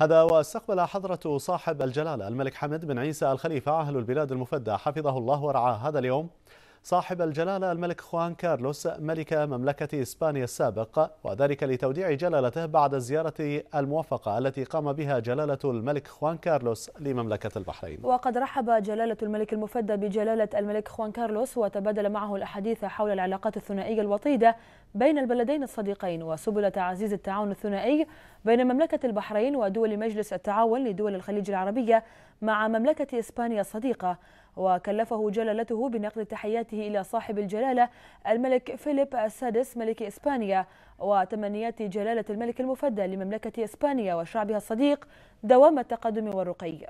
هذا واستقبل حضرة صاحب الجلالة الملك حمد بن عيسى الخليفة أهل البلاد المفدى حفظه الله ورعاه. هذا اليوم صاحب الجلالة الملك خوان كارلوس ملك مملكة إسبانيا السابق وذلك لتوديع جلالته بعد الزيارة الموفقة التي قام بها جلالة الملك خوان كارلوس لمملكة البحرين. وقد رحب جلالة الملك المفدى بجلالة الملك خوان كارلوس وتبادل معه الأحاديث حول العلاقات الثنائية الوطيدة بين البلدين الصديقين وسبل تعزيز التعاون الثنائي بين مملكة البحرين ودول مجلس التعاون لدول الخليج العربية مع مملكة إسبانيا الصديقة. وكلفه جلالته بنقل تحياته إلى صاحب الجلالة الملك فيليب السادس ملك إسبانيا وتمنيات جلالة الملك المفدى لمملكة إسبانيا وشعبها الصديق دوام التقدم والرقي.